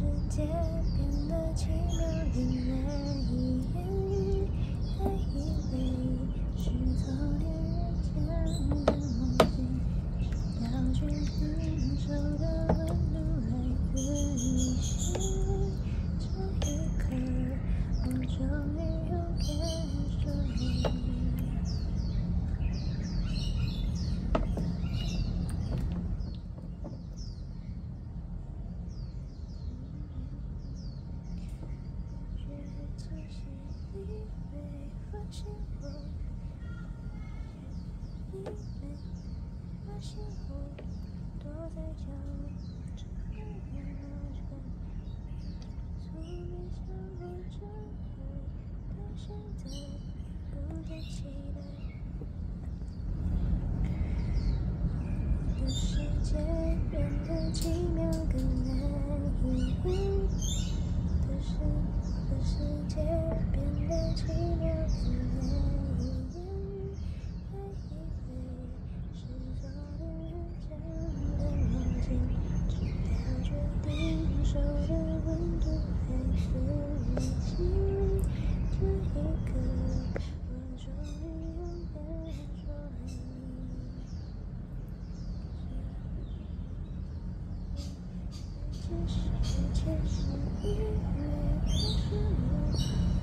世界变得奇妙，也难以言喻。还以为是昨天见的。发现我，为没发现我躲在角落。曾经的一个，我终于勇敢说爱你。只是前世一回，不你。